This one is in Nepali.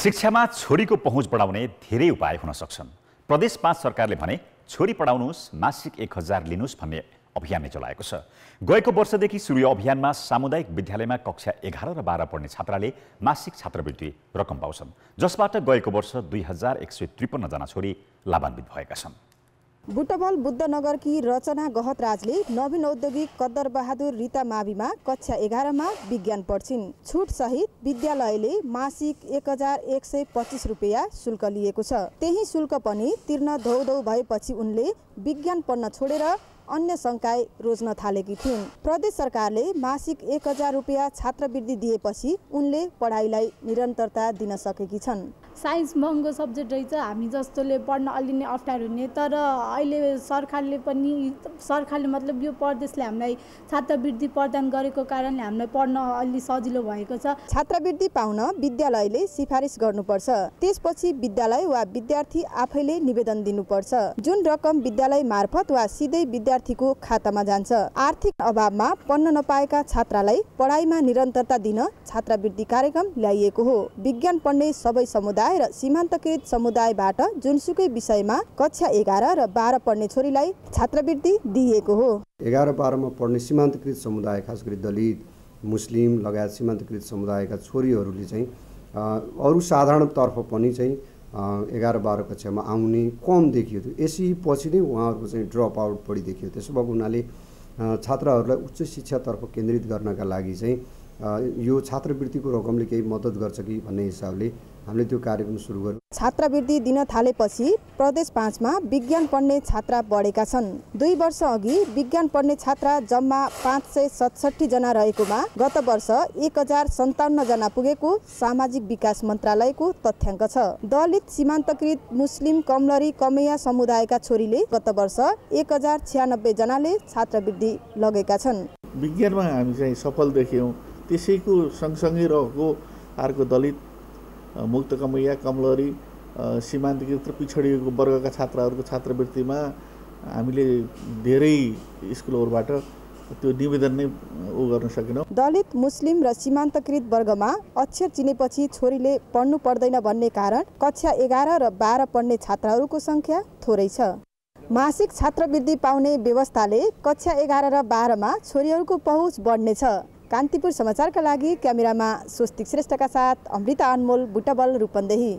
शिक्षामा छोरीको पहुँच बढाउने धेरै उपाय हुन सक्छन्। प्रदेश पाँच सरकारले भने छोरी पढाउनुहोस् मासिक एक हजार लिनुहोस् भन्ने अभियान नै चलाएको छ। गएको वर्षदेखि सुरु अभियानमा सामुदायिक विद्यालयमा कक्षा एघार र बाह्र पढ्ने छात्राले मासिक छात्रवृत्ति रकम पाउँछन्। जसबाट गएको वर्ष दुई हजार एक सय त्रिपन्नजना छोरी लाभान्वित भएका छन्। बुटबल बुद्धनगरकी रचना गहतराजले नवीन औद्योगिक कद्दर बहादुर रिता माविमा कक्षा एघारमा विज्ञान पढ्छिन्। छुट सहित विद्यालयले मासिक एक हजार एक सय पच्चिस रुपियाँ शुल्क लिएको छ। त्यही शुल्क पनि तिर्न धौधौ भएपछि उनले विज्ञान पढ्न छोडेर अन्य संकाय रोज्न थालेकी थिइन्। प्रदेश सरकारले मासिक एक हजार रुपियाँ छात्रवृत्ति दिएपछि उनले पढाइलाई निरन्तरता दिन सकेकी छन्। साइन्स महँगो सब्जेक्ट रहेछ हामी जस्तोले पढ्न अलि नै अप्ठ्यारो हुने तर अहिले सरकारले पनि सरकारले मतलब यो प्रदेशले हामीलाई छात्रवृत्ति प्रदान गरेको कारणले हामीलाई पढ्न अलि सजिलो भएको छ। छात्रवृत्ति पाउन विद्यालयले सिफारिस गर्नुपर्छ। त्यसपछि विद्यालय वा विद्यार्थी आफैले निवेदन दिनुपर्छ। जुन रकम विद्यालय मार्फत वा सिधै विद्यार्थीको खातामा जान्छ। आर्थिक अभावमा पढ्न नपाएका छात्रालाई पढाइमा निरन्तरता दिन छात्रवृत्ति कार्यक्रम ल्याइएको हो। विज्ञान पढ्ने सबै समुदाय र सीमान्तकृत समुदायबाट जुनसुकै विषयमा कक्षा एघार र बाह्र पढ्ने छोरीलाई छात्रवृत्ति दिइएको हो। एघार बाह्रमा पढ्ने सीमान्तकृत समुदाय खास गरी दलित मुस्लिम लगायत सीमान्तकृत समुदायका छोरीहरूले चाहिँ अरू साधारणतर्फ पनि चाहिँ एघार बाह्र कक्षामा आउने कम देखियो थियो यसै पछि नै उहाँहरूको चाहिँ ड्रप आउट बढी देखियो। त्यसो भएको हुनाले छात्राहरूलाई उच्च शिक्षातर्फ केन्द्रित गर्नका लागि चाहिँ यो छात्रवृत्तिको रकमले केही मद्दत गर्छ कि भन्ने हिसाबले हामीले त्यो कार्यक्रम सुरु गर्यौँ। छात्रवृत्ति दिन थालेपछि प्रदेश पाँचमा विज्ञान पढ्ने छात्रा बढेका छन्। दुई वर्ष अघि विज्ञान पढ्ने छात्रा जम्मा पाँच सय सतसट्ठीजना रहेकोमा गत वर्ष एक हजार सन्ताउन्नजना पुगेको सामाजिक विकास मन्त्रालयको तथ्याङ्क छ। दलित सीमान्तकृत मुस्लिम कमलरी कमैया समुदायका छोरीले गत वर्ष एक हजार छ्यानब्बे जनाले छात्रवृत्ति लगेका छन्। विज्ञानमा हामी चाहिँ सफल देख्यौँ। त्यसैको सँगसँगै रहेको अर्को दलित मुक्त कमैया कमलरी सीमान्तकृत र पिछडिएको वर्गका छात्राहरूको छात्रवृत्तिमा हामीले धेरै स्कुलहरूबाट त्यो निवेदन नै ऊ गर्न सकेनौँ। दलित मुस्लिम र सीमान्तकृत वर्गमा अक्षर चिनेपछि छोरीले पढ्नु पर्दैन भन्ने कारण कक्षा एघार र बाह्र पढ्ने छात्राहरूको सङ्ख्या थोरै छ। मासिक छात्रवृत्ति पाउने व्यवस्थाले कक्षा एघार र बाह्रमा छोरीहरूको पहुँच बढ्नेछ। कान्तिपुर समाचारका लागि क्यामेरामा स्वस्तिक श्रेष्ठका साथ अमृता अनमोल बुटबल रूपन्देही।